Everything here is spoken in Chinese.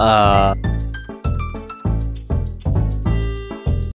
呃